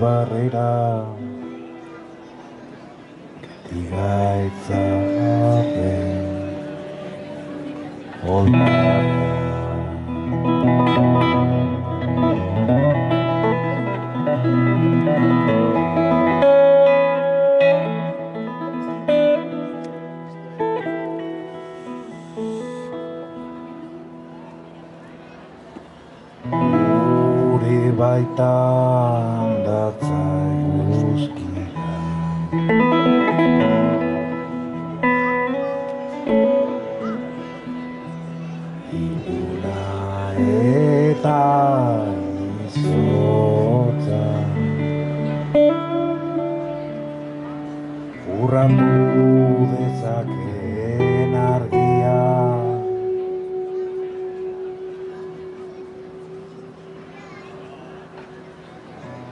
barrera. Gaitza apen Gure baitan datza eguzkia Iguna eta izotza. Urratu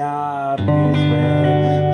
I'll be where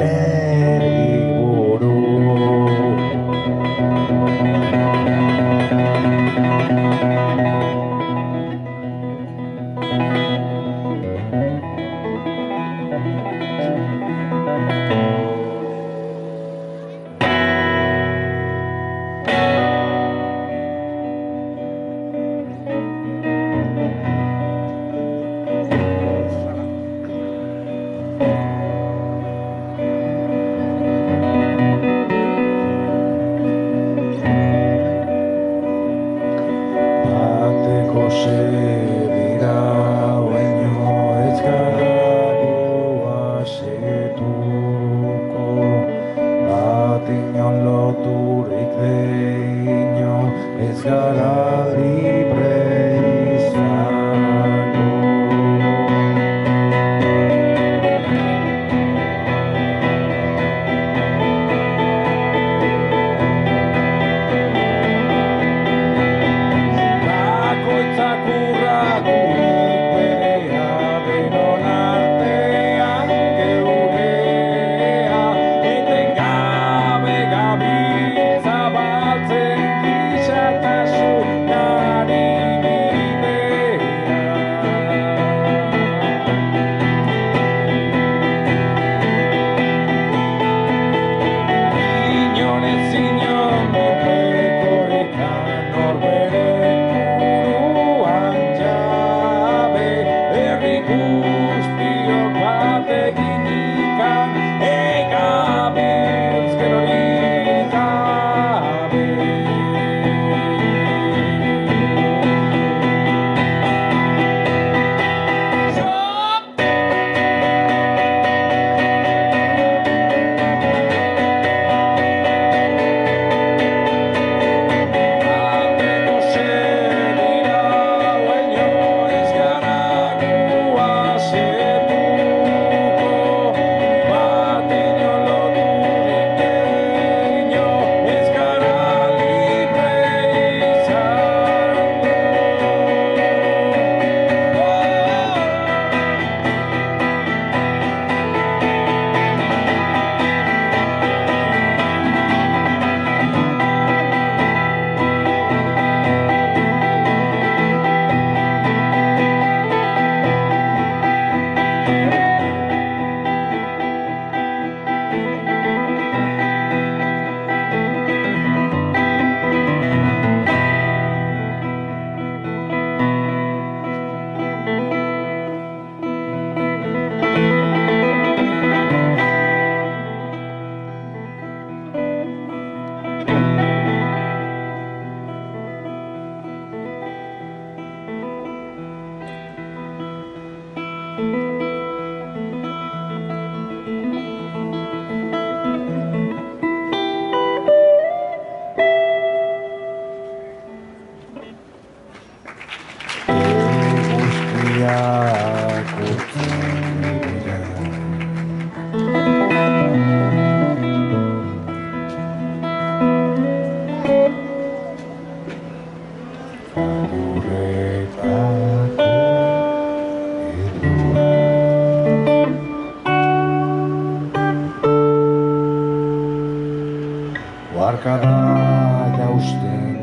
bizkada jausten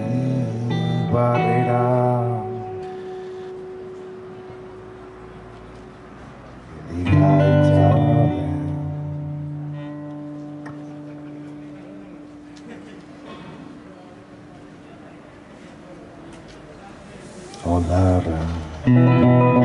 barrera. Olarra Olarra